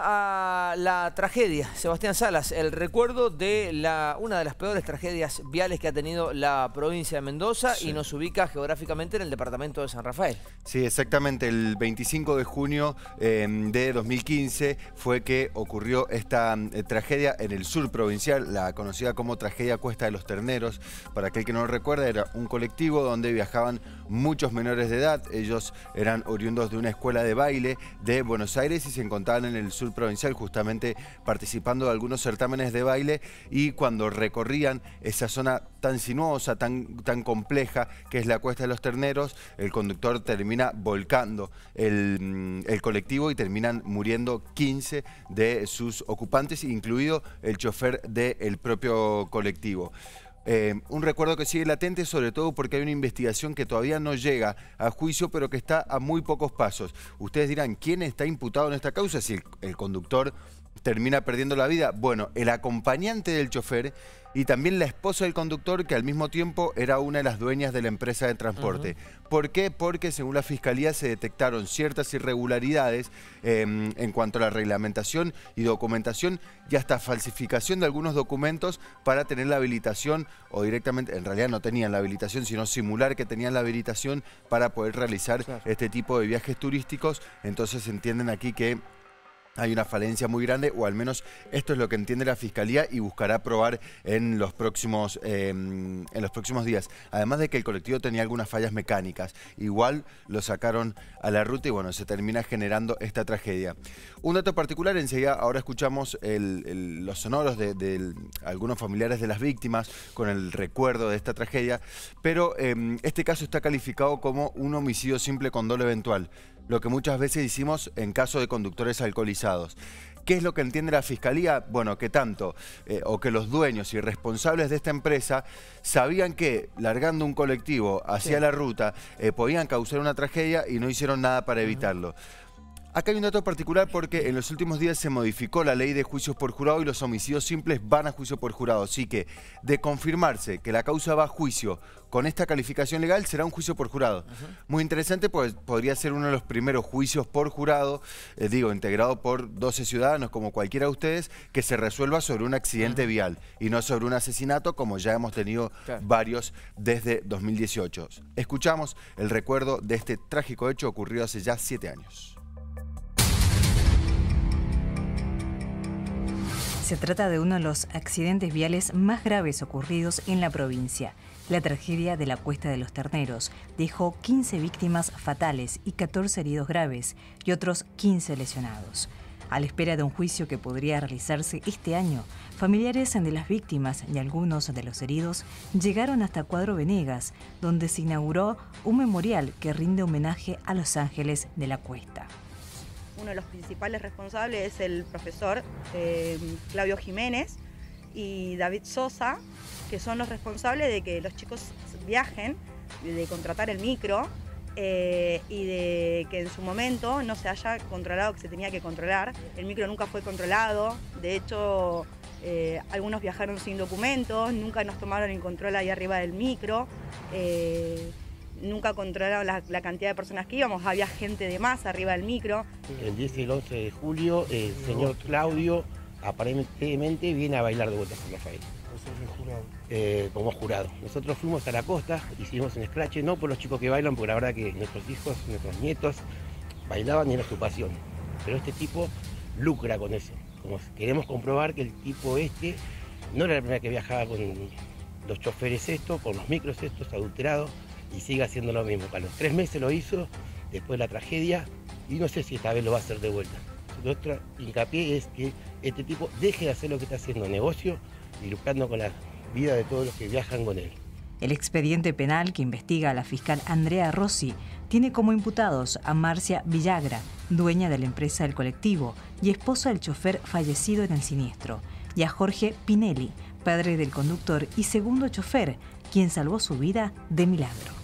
A la tragedia, Sebastián Salas, el recuerdo de la, una de las peores tragedias viales que ha tenido la provincia de Mendoza y nos ubica geográficamente en el departamento de San Rafael. Sí, exactamente. El 25 de junio em, de 2015 fue que ocurrió esta eh, tragedia en el sur provincial, la conocida como tragedia Cuesta de los Terneros. Para aquel que no lo recuerda, era un colectivo donde viajaban muchos menores de edad. Ellos eran oriundos de una escuela de baile de Buenos Aires y se encontraban en el sur provincial, justamente participando de algunos certámenes de baile y cuando recorrían esa zona tan sinuosa, tan, tan compleja que es la Cuesta de los Terneros, el conductor termina volcando el, mm, el colectivo y terminan muriendo 15 de sus ocupantes, incluido el chofer del propio colectivo. Eh, un recuerdo que sigue latente, sobre todo porque hay una investigación que todavía no llega a juicio, pero que está a muy pocos pasos. Ustedes dirán, ¿quién está imputado en esta causa? Si el conductor termina perdiendo la vida? Bueno, el acompañante del chofer y también la esposa del conductor, que al mismo tiempo era una de las dueñas de la empresa de transporte. ¿Por qué? Porque según la Fiscalía se detectaron ciertas irregularidades em, en cuanto a la reglamentación y documentación y hasta falsificación de algunos documentos para tener la habilitación o directamente, en realidad no tenían la habilitación, sino simular que tenían la habilitación para poder realizar este tipo de viajes turísticos. Entonces entienden aquí que hay una falencia muy grande, o al menos esto es lo que entiende la Fiscalía y buscará probar en los próximos, em, en los próximos días. Además de que el colectivo tenía algunas fallas mecánicas. Igual lo sacaron a la ruta y bueno, se termina generando esta tragedia. Un dato particular, enseguida ahora escuchamos los sonoros de, algunos familiares de las víctimas con el recuerdo de esta tragedia, pero em, este caso está calificado como un homicidio simple con dolo eventual lo que muchas veces hicimos en caso de conductores alcoholizados. ¿Qué es lo que entiende la Fiscalía? Bueno, que tanto, eh, o que los dueños y responsables de esta empresa sabían que largando un colectivo hacia la ruta eh, podían causar una tragedia y no hicieron nada para evitarlo. Acá hay un dato particular porque en los últimos días se modificó la ley de juicios por jurado y los homicidios simples van a juicio por jurado. Así que de confirmarse que la causa va a juicio con esta calificación legal, será un juicio por jurado. Muy interesante, pues podría ser uno de los primeros juicios por jurado, eh, digo, integrado por 12 ciudadanos como cualquiera de ustedes, que se resuelva sobre un accidente vial y no sobre un asesinato como ya hemos tenido varios desde 2018. Escuchamos el recuerdo de este trágico hecho ocurrido hace ya siete años. Se trata de uno de los accidentes viales más graves ocurridos en la provincia. La tragedia de la Cuesta de los Terneros dejó 15 víctimas fatales y 14 heridos graves y otros 15 lesionados. A la espera de un juicio que podría realizarse este año, familiares de las víctimas y algunos de los heridos llegaron hasta Cuadro Venegas, donde se inauguró un memorial que rinde homenaje a los ángeles de la cuesta uno de los principales responsables es el profesor eh, Claudio Jiménez y David Sosa, que son los responsables de que los chicos viajen, de contratar el micro eh, y de que en su momento no se haya controlado que se tenía que controlar. El micro nunca fue controlado, de hecho eh, algunos viajaron sin documentos, nunca nos tomaron en control ahí arriba del micro nunca controlaron la, cantidad de personas que íbamos, había gente de más arriba del micro. El 10 y el 11 de julio, el señor Claudio aparentemente viene a bailar de vuelta con Rafael. Jurado. Eh, como jurado. Nosotros fuimos a la costa, hicimos un scratch, no por los chicos que bailan, porque la verdad que nuestros hijos, nuestros nietos bailaban y era su pasión. Pero este tipo lucra con eso. Como queremos comprobar que el tipo este no era la primera que viajaba con los choferes estos, con los micros estos adulterados, y sigue haciendo lo mismo. A los tres meses lo hizo, después de la tragedia, y no sé si esta vez lo va a hacer de vuelta. Nuestro hincapié es que este tipo deje de hacer lo que está haciendo, negocio y lucrando con la vida de todos los que viajan con él. El expediente penal que investiga a la fiscal Andrea Rossi tiene como imputados a Marcia Villagra, dueña de la empresa del colectivo y esposa del chofer fallecido en el siniestro, y a Jorge Pinelli, padre del conductor y segundo chofer, quien salvó su vida de milagro.